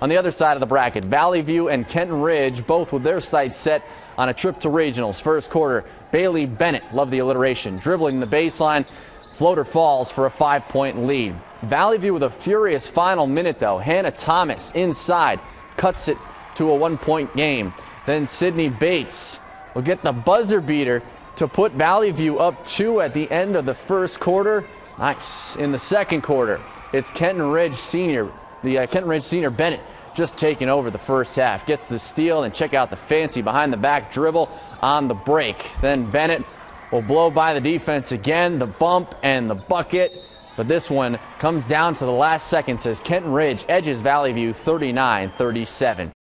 On the other side of the bracket, Valley View and Kenton Ridge both with their sights set on a trip to regionals. First quarter, Bailey Bennett, love the alliteration, dribbling the baseline. Floater falls for a five point lead. Valley View with a furious final minute though. Hannah Thomas inside cuts it to a one point game. Then Sydney Bates will get the buzzer beater to put Valley View up two at the end of the first quarter. Nice. In the second quarter, it's Kenton Ridge Senior the uh, Kenton Ridge senior Bennett just taking over the first half. Gets the steal and check out the fancy behind the back dribble on the break. Then Bennett will blow by the defense again, the bump and the bucket. But this one comes down to the last seconds as Kenton Ridge edges Valley View 39 37.